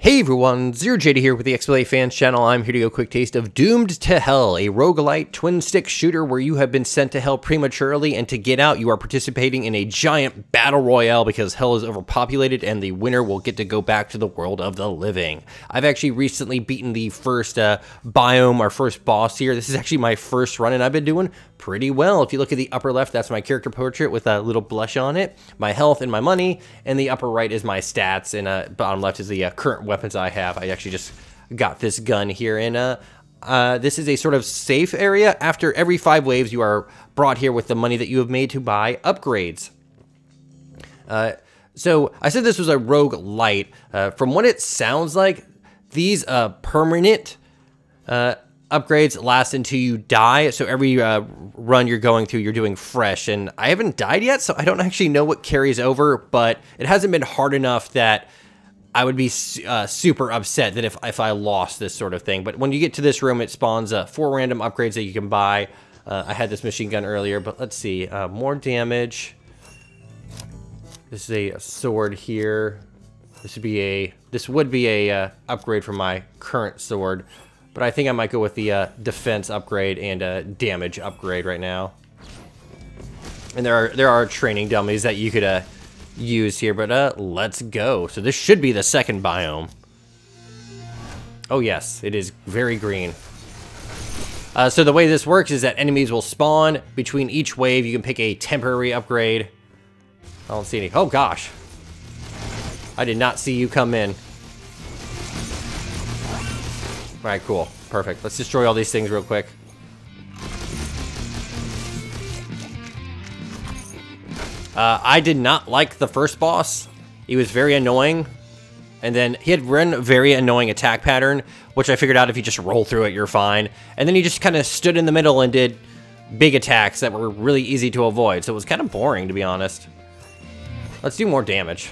Hey everyone, Zero Jehuty here with the XBLA Fans channel. I'm here to give a quick taste of Doomed to Hell, a roguelite twin stick shooter where you have been sent to hell prematurely, and to get out, you are participating in a giant battle royale because hell is overpopulated and the winner will get to go back to the world of the living. I've actually recently beaten the first uh, biome, our first boss here. This is actually my first run, and I've been doing pretty well. If you look at the upper left, that's my character portrait with a little blush on it, my health and my money, and the upper right is my stats, and uh, bottom left is the uh, current weapons I have. I actually just got this gun here, and uh, uh, this is a sort of safe area. After every five waves, you are brought here with the money that you have made to buy upgrades. Uh, so I said this was a roguelite. Uh, from what it sounds like, these uh, permanent uh, upgrades last until you die. So every uh, run you're going through, you're doing fresh. And I haven't died yet, so I don't actually know what carries over, but it hasn't been hard enough that I would be uh, super upset that if, if I lost this sort of thing. But when you get to this room, it spawns uh, four random upgrades that you can buy. Uh, I had this machine gun earlier, but let's see. Uh, more damage. This is a sword here. This would be a this would be a uh, upgrade from my current sword, but I think I might go with the uh, defense upgrade and uh, damage upgrade right now. And there are there are training dummies that you could uh, use here, but uh, let's go. So this should be the second biome. Oh yes, it is very green. Uh, so the way this works is that enemies will spawn between each wave. You can pick a temporary upgrade. I don't see any. Oh gosh. I did not see you come in. Alright, cool. Perfect. Let's destroy all these things real quick. Uh, I did not like the first boss. He was very annoying. And then he had run a very annoying attack pattern, which I figured out if you just roll through it, you're fine. And then he just kind of stood in the middle and did big attacks that were really easy to avoid. So it was kind of boring, to be honest. Let's do more damage.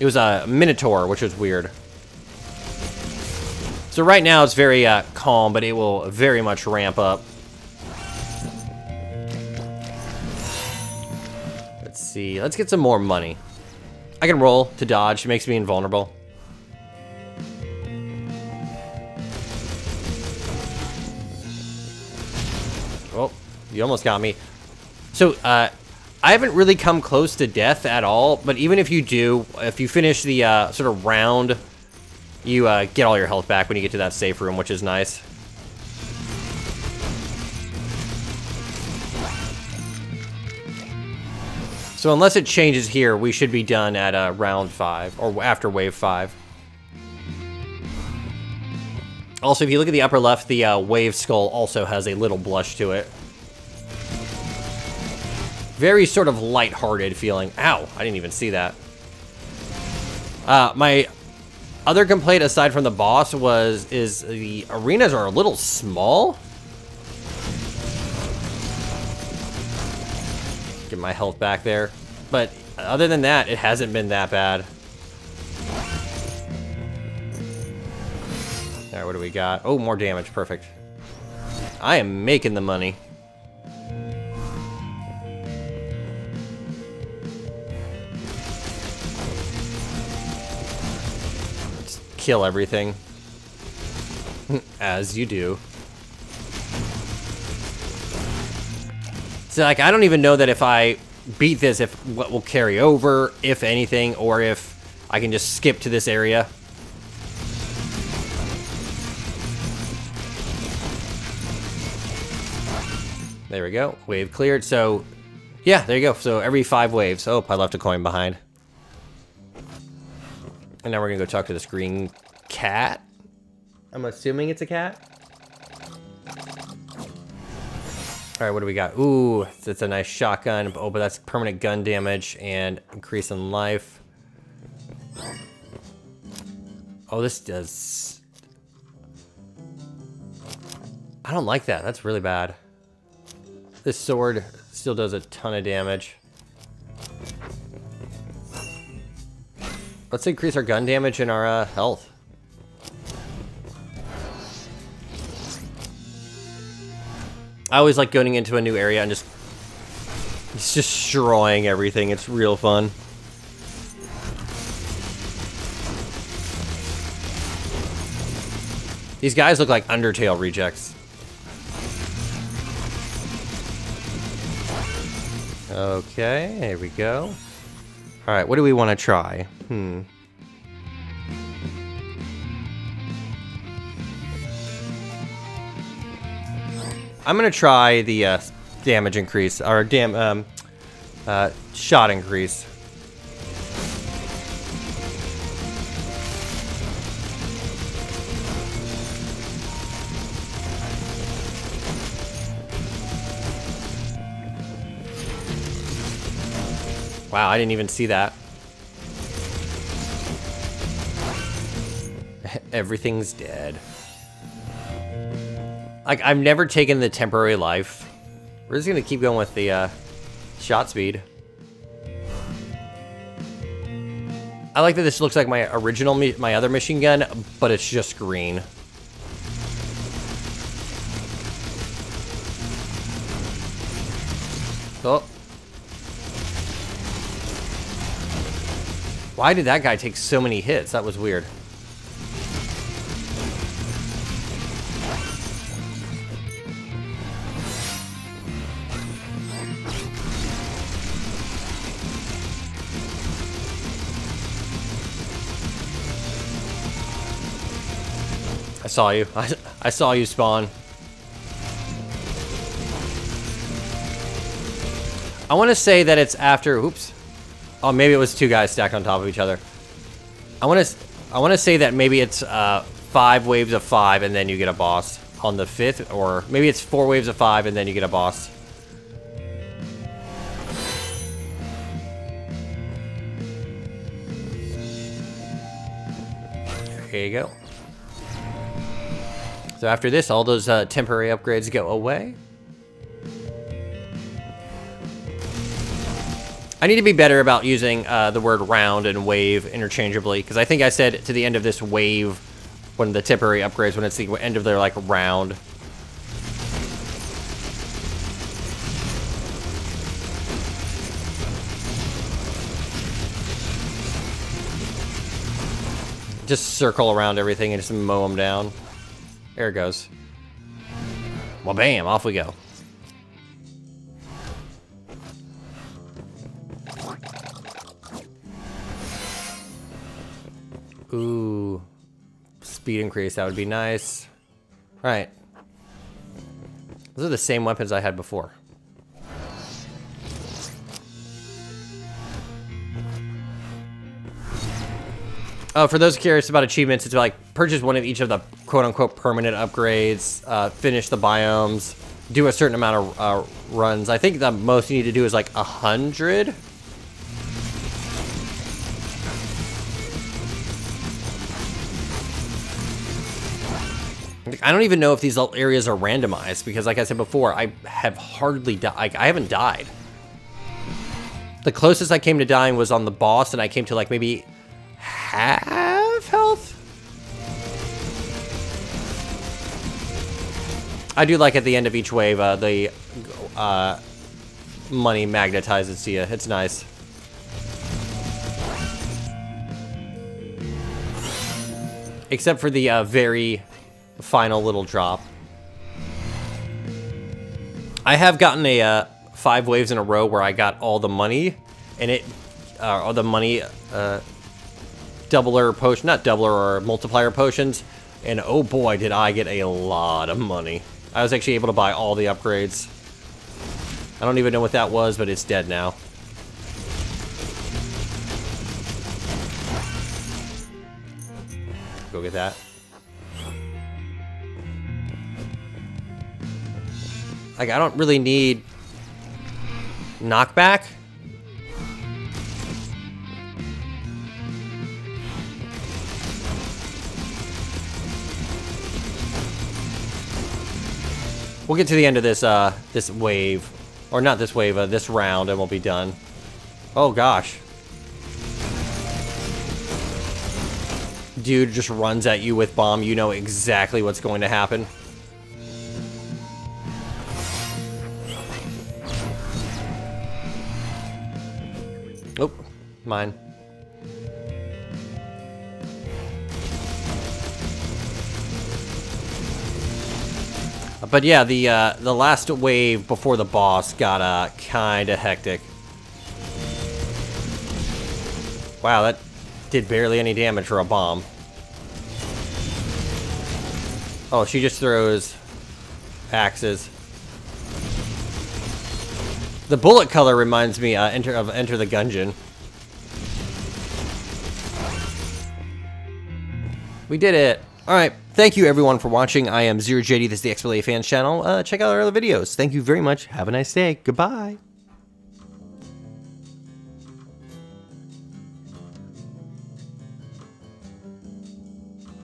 It was a Minotaur, which was weird. So right now it's very uh, calm, but it will very much ramp up. Let's see. Let's get some more money. I can roll to dodge. It makes me invulnerable. Oh, you almost got me. So, uh, I haven't really come close to death at all, but even if you do, if you finish the uh, sort of round, you uh, get all your health back when you get to that safe room, which is nice. So unless it changes here, we should be done at uh, round 5, or after wave 5. Also, if you look at the upper left, the uh, wave skull also has a little blush to it. Very sort of light-hearted feeling. Ow, I didn't even see that. Uh, my other complaint aside from the boss was, is the arenas are a little small. Get my health back there. But other than that, it hasn't been that bad. Alright, what do we got? Oh, more damage. Perfect. I am making the money. Kill everything. As you do. So, like, I don't even know that if I beat this, if what will carry over, if anything, or if I can just skip to this area. There we go. Wave cleared. So, yeah, there you go. So every five waves. Oh, I left a coin behind. And now we're going to go talk to this green cat. I'm assuming it's a cat. All right, what do we got? Ooh, it's a nice shotgun. Oh, but that's permanent gun damage and increase in life. Oh, this does... I don't like that. That's really bad. This sword still does a ton of damage. Let's increase our gun damage and our uh, health. I always like going into a new area and just He's destroying everything. It's real fun. These guys look like Undertale rejects. Okay, here we go. Alright, what do we want to try? Hmm. I'm gonna try the uh, damage increase, or dam um, uh, shot increase. Wow, I didn't even see that. Everything's dead. Like, I've never taken the temporary life. We're just gonna keep going with the, uh, shot speed. I like that this looks like my original, my other machine gun, but it's just green. Oh. Why did that guy take so many hits? That was weird. I saw you. I, I saw you spawn. I want to say that it's after... Oops. Oh, maybe it was two guys stacked on top of each other. I want to I want to say that maybe it's uh, five waves of five and then you get a boss on the fifth, or maybe it's four waves of five and then you get a boss. Here you go. So after this, all those uh, temporary upgrades go away. I need to be better about using uh, the word round and wave interchangeably, because I think I said to the end of this wave, when the temporary upgrades, when it's the end of their, like, round. Just circle around everything and just mow them down. There it goes. Well, bam, off we go. Ooh. Speed increase, that would be nice. Alright. Those are the same weapons I had before. Uh, for those curious about achievements, it's like purchase one of each of the quote-unquote permanent upgrades, uh, finish the biomes, do a certain amount of uh, runs. I think the most you need to do is like a hundred. I don't even know if these areas are randomized because, like I said before, I have hardly died. I haven't died. The closest I came to dying was on the boss, and I came to like maybe half health? I do like at the end of each wave, uh, the uh, money magnetizes to you. It's nice. Except for the uh, very final little drop. I have gotten a uh, five waves in a row where I got all the money, and it, uh, all the money, uh, doubler potion, not doubler or multiplier potions, and oh boy, did I get a lot of money. I was actually able to buy all the upgrades. I don't even know what that was, but it's dead now. Go get that. Like, I don't really need knockback. We'll get to the end of this, uh, this wave. Or not this wave, uh, this round, and we'll be done. Oh, gosh. Dude just runs at you with bomb. You know exactly what's going to happen. Oh, mine. But yeah, the uh, the last wave before the boss got uh, kind of hectic. Wow, that did barely any damage for a bomb. Oh, she just throws axes. The bullet color reminds me uh, enter of Enter the Gungeon. We did it. All right. Thank you everyone for watching. I am Zero Jehuty. This is the XBLA Fans channel. Uh, check out our other videos. Thank you very much. Have a nice day. Goodbye.